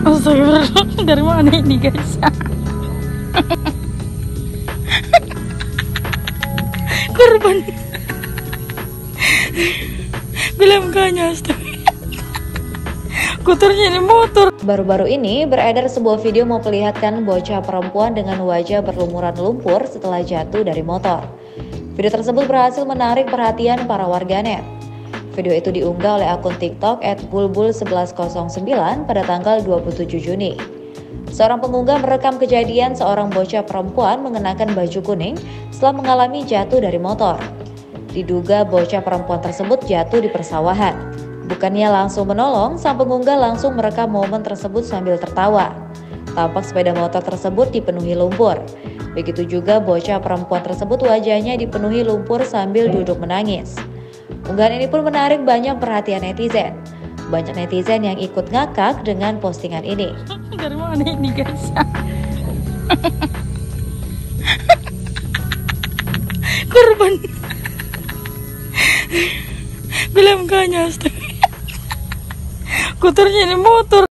Dari mana ini guys? Korban. Bilang astagfirullah. Kotornya ini motor. Baru-baru ini beredar sebuah video memperlihatkan bocah perempuan dengan wajah berlumuran lumpur setelah jatuh dari motor. Video tersebut berhasil menarik perhatian para warganet. Video itu diunggah oleh akun TikTok @bulbul1109 pada tanggal 27 Juni. Seorang pengunggah merekam kejadian seorang bocah perempuan mengenakan baju kuning setelah mengalami jatuh dari motor. Diduga bocah perempuan tersebut jatuh di persawahan. Bukannya langsung menolong, sang pengunggah langsung merekam momen tersebut sambil tertawa. Tampak sepeda motor tersebut dipenuhi lumpur. Begitu juga bocah perempuan tersebut wajahnya dipenuhi lumpur sambil duduk menangis. Unggahan ini pun menarik banyak perhatian netizen. Banyak netizen yang ikut ngakak dengan postingan ini. Dari mana ini guys? Korban. Mukanya astagfirullah. Kotornya ini motor.